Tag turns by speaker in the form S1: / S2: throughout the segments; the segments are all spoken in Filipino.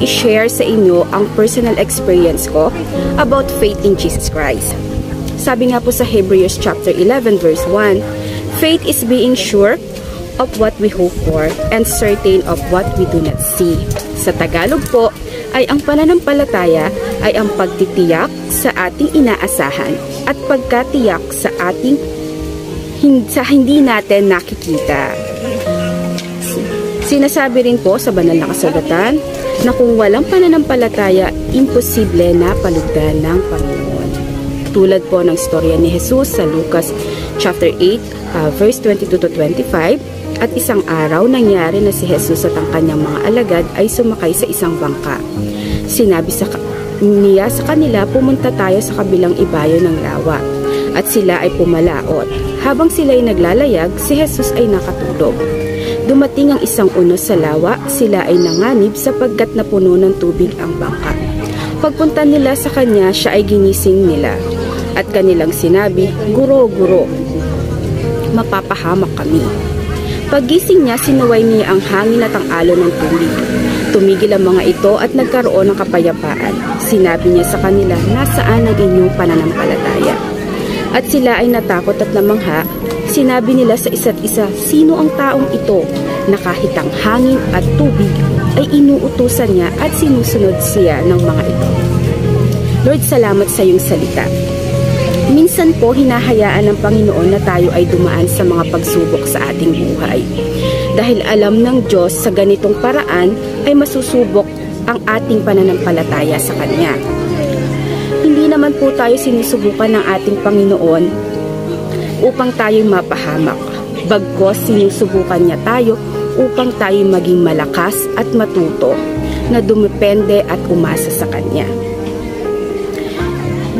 S1: i-share sa inyo ang personal experience ko about faith in Jesus Christ. Sabi nga po sa Hebrews chapter 11 verse 1, Faith is being sure of what we hope for and certain of what we do not see. Sa Tagalog po, ay ang pananampalataya ay ang pagtitiyak sa ating inaasahan at pagkatiyak sa ating sa hindi natin nakikita. Sinasabi rin po sa banal na kasulatan na kung walang pananampalataya, imposible na palugdan ng Panginoon. Tulad po ng storya ni Jesus sa Lucas chapter 8, uh, verse 22 to 25, at isang araw nangyari na si Jesus at ang kanyang mga alagad ay sumakay sa isang bangka. Sinabi sa niya sa kanila, pumunta tayo sa kabilang ibayo ng lawa. At sila ay pumalaot. Habang sila ay naglalayag, si Jesus ay nakatulog. Dumating ang isang unos sa lawa, sila ay nanganib sapagkat napuno ng tubig ang bangka. Pagpunta nila sa kanya, siya ay ginising nila. At kanilang sinabi, Guro, guro, mapapahamak kami. Paggising niya, sinuway niya ang hangin at ang alon ng tubig. Tumigil ang mga ito at nagkaroon ng kapayapaan. Sinabi niya sa kanila, nasaan ang inyong pananampalataya? At sila ay natakot at namangha. Sinabi nila sa isa't isa, sino ang taong ito na kahit ang hangin at tubig ay inuutusan niya at sinusunod siya ng mga ito. Lord, salamat sa iyong salita. Minsan po hinahayaan ng Panginoon na tayo ay dumaan sa mga pagsubok sa ating buhay. Dahil alam ng Diyos sa ganitong paraan ay masusubok ang ating pananampalataya sa Kanya. Hindi naman po tayo sinusubukan ng ating Panginoon upang tayo mapahamak. Bagkos sinusubukan niya tayo upang tayo maging malakas at matuto na dumepende at umasa sa Kanya.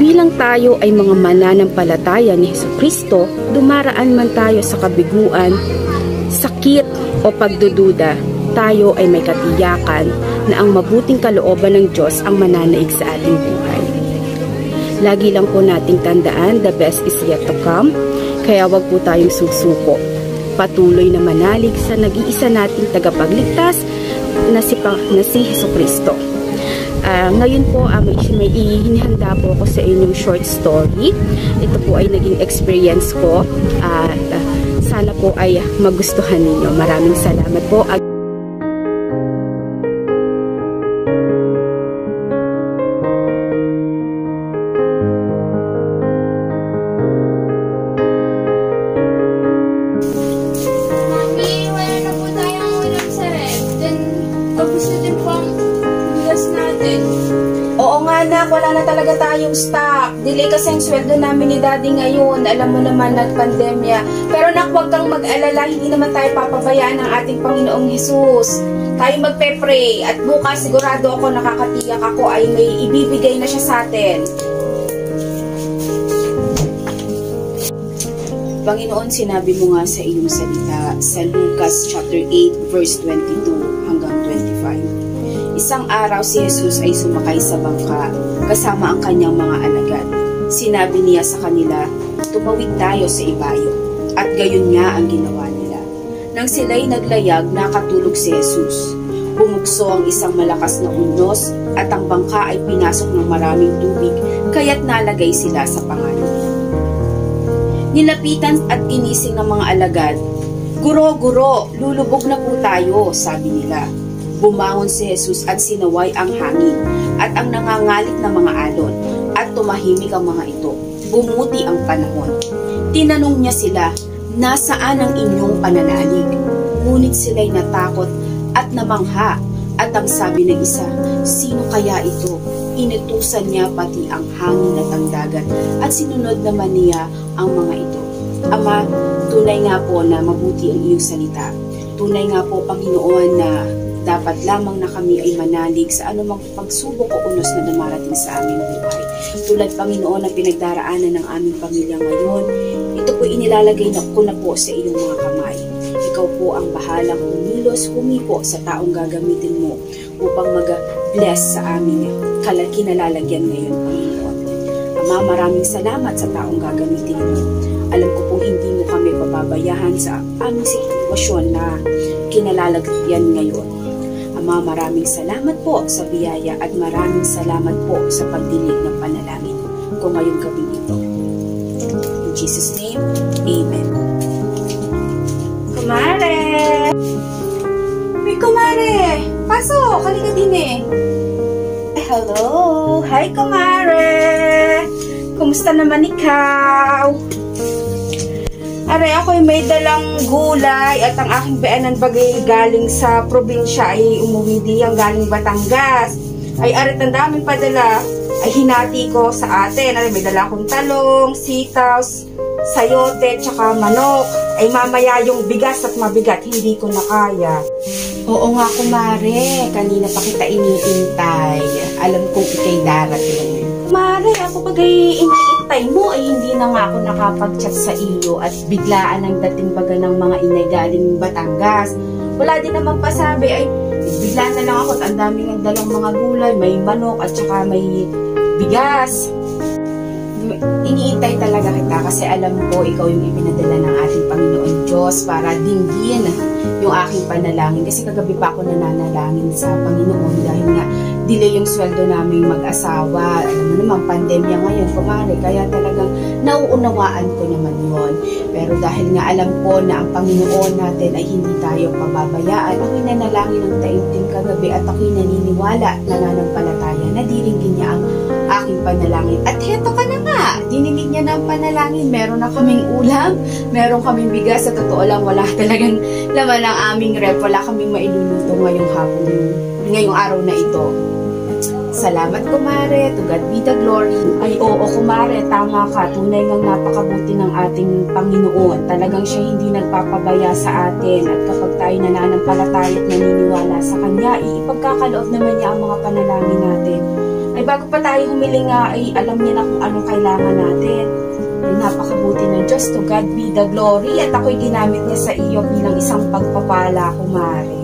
S1: Bilang tayo ay mga mananampalataya ni Heso Kristo, dumaraan man tayo sa kabiguan, sakit o pagdududa, tayo ay may katiyakan na ang mabuting kalooban ng Diyos ang mananaig sa ating buhay. Lagi lang po nating tandaan, the best is yet to come, kaya wag po tayong susuko. Patuloy na manalig sa nag-iisa nating tagapagligtas na si, na si Heso Kristo. Uh, ngayon po, um, may ihinihanda po ako sa inyong short story. Ito po ay naging experience ko. Uh, sana po ay magustuhan ninyo. Maraming salamat po.
S2: Wala na talaga tayong stock. Delay kasi ang sweldo namin ni daddy ngayon. Alam mo naman, nagpandemya. Pero nak, huwag kang mag-alala. Hindi naman tayo papabayaan ng ating Panginoong Jesus. Tayo magpe-pray. At bukas, sigurado ako, nakakatiyak ako ay may ibibigay na siya sa atin.
S1: Panginoon, sinabi mo nga sa iyong salita sa Lucas chapter 8 verse 22 hanggang 25. Isang araw si Jesus ay sumakay sa bangka kasama ang kanyang mga alagad. Sinabi niya sa kanila, tumawid tayo sa ibayo. At gayon nga ang ginawa nila. Nang sila'y naglayag, nakatulog si Jesus. Bumukso ang isang malakas na unos at ang bangka ay pinasok ng maraming tubig, kaya't nalagay sila sa panganib. Nilapitan at ginising ng mga alagad, Guro, guro, lulubog na po tayo, sabi nila. Bumangon si Jesus at sinaway ang hangin at ang nangangalit na mga alon at tumahimik ang mga ito. Bumuti ang panahon. Tinanong niya sila, nasaan ang inyong pananalig? Ngunit sila'y natakot at namangha at ang sabi ng isa, sino kaya ito? Inutusan niya pati ang hangin at ang dagat at sinunod naman niya ang mga ito. Ama, tunay nga po na mabuti ang iyong salita. Tunay nga po, Panginoon, na dapat lamang na kami ay manalig sa anumang pagsubok o unos na dumarating sa aming buhay. Tulad Panginoon na pinagdaraanan ng aming pamilya ngayon, ito po inilalagay na ko na po sa iyong mga kamay. Ikaw po ang bahalang humilos, humipo sa taong gagamitin mo upang mag-bless sa aming kinalalalagyan ngayon, Panginoon. Ama, maraming salamat sa taong gagamitin mo. Alam ko pong hindi mo kami pababayahan sa aming sitwasyon na kinalalagyan ngayon. Ama, maraming salamat po sa biyaya at maraming salamat po sa pagdinig ng panalangin ko ngayong gabi ito. In Jesus' name, Amen.
S2: Kumare! Uy, kumare! Pasok! Halika din eh. Hello! Hi, kumare! Kumusta naman ikaw? Are, ako'y may dalang gulay at ang aking beanan bagay galing sa probinsya ay umuwi diyang galing Batangas. Ay, arit ang daming padala ay hinati ko sa atin. Are, may dala akong talong, sitaws, sayote, tsaka manok. Ay mamaya yung bigas at mabigat, hindi ko na kaya.
S1: Oo nga, kumare. Kanina pa kita iniintay. Alam kong ikay darating.
S2: Mare, ako bagay iniintay mo ay hindi na nga ako nakapag-chat sa iyo at biglaan ang dating baga ng mga inay galing Batangas. Wala din naman pasabi ay bigla na lang ako at ang daming ang dalang mga gulay, may manok at saka may bigas.
S1: Iniintay talaga kita kasi alam ko ikaw yung ipinadala ng ating Panginoon Diyos para dinggin yung aking panalangin. Kasi kagabi pa ako nananalangin sa Panginoon dahil nga delay yung sweldo naming mag-asawa. Alam mo naman, pandemya ngayon, kumari. Kaya talagang nauunawaan ko naman yon Pero dahil nga alam ko na ang Panginoon natin ay hindi tayo pababayaan, ako'y nanalangin ng taimtim kagabi at ako'y naniniwala, nananampalataya na diringgin niya ang aking panalangin. At heto ka na nga, dininig niya na ang panalangin. Meron na kaming ulam, meron kaming bigas. Sa totoo lang, wala talagang laman ang aming rep. Wala kaming mailuluto ngayong hapon, ngayong araw na ito. Salamat, kumare. To God be the glory.
S2: Ay oo, kumare, tama ka. Tunay ngang napakabuti ng ating Panginoon. Talagang siya hindi nagpapabaya sa atin. At kapag tayo nananampalataya at naniniwala sa Kanya, ipagkakaloob naman niya ang mga panalangin natin. Ay bago pa tayo humiling nga, ay alam niya na kung anong kailangan natin. Ay napakabuti ng Diyos. To God be the glory. At ako'y ginamit niya sa iyo bilang isang pagpapala, kumare.